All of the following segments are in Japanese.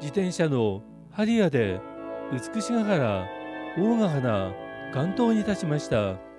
自転車のハリアで美しがら大が花関東に立ちました。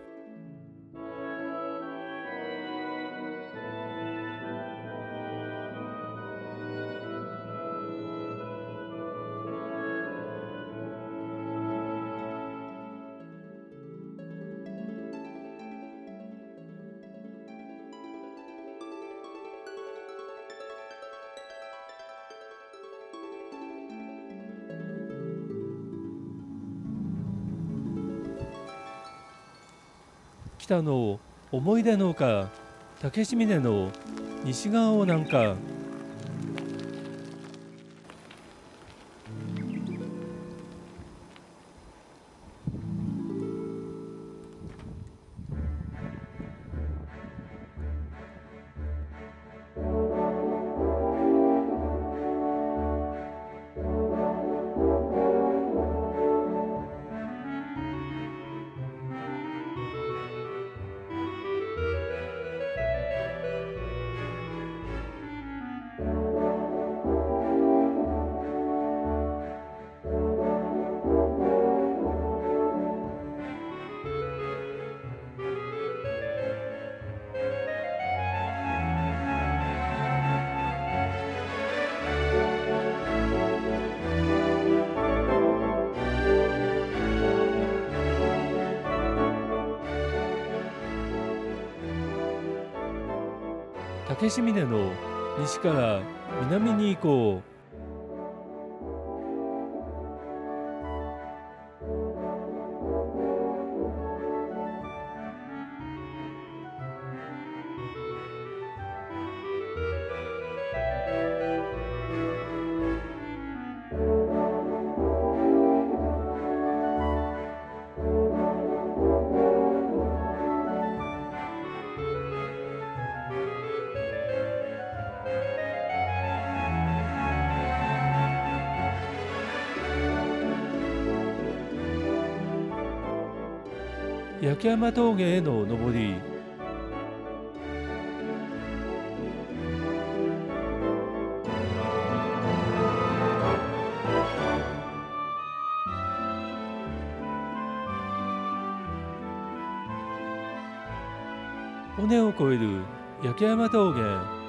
北の思い出の丘竹清峰の西側を南下竹志峰の西から南に行こう焼山峠への登り。尾根を越える焼山峠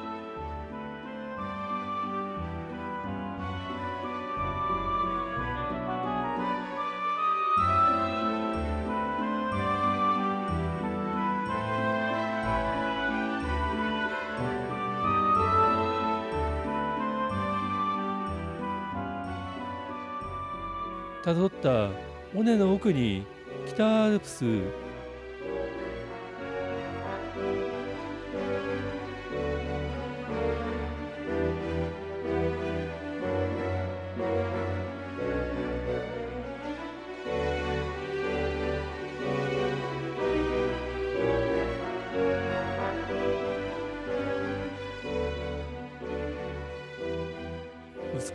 たどった尾根の奥に北アルプス。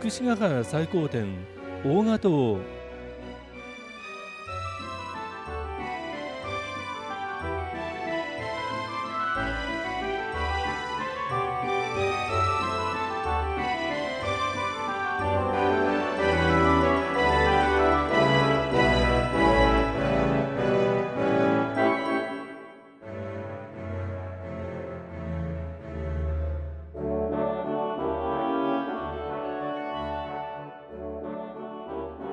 美しが原最高点大賀島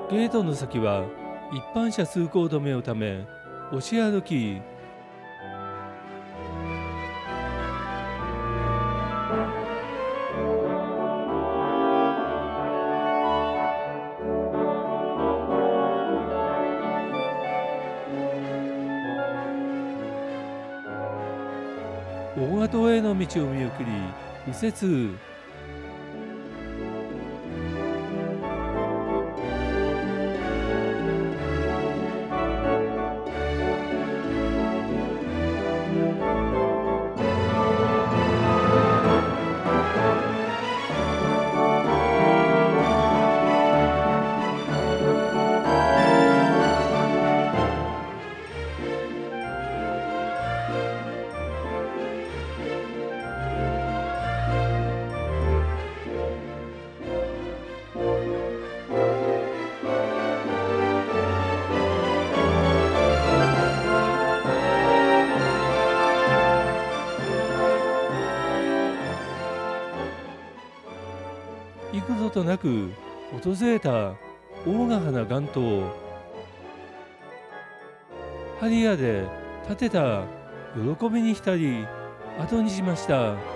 ゲートの先は一般車通行止めのため押し歩き。大賀島への道を見送り右折。となく訪れた大ヶ花岩頭ハリアで建てた喜びに浸り後にしました。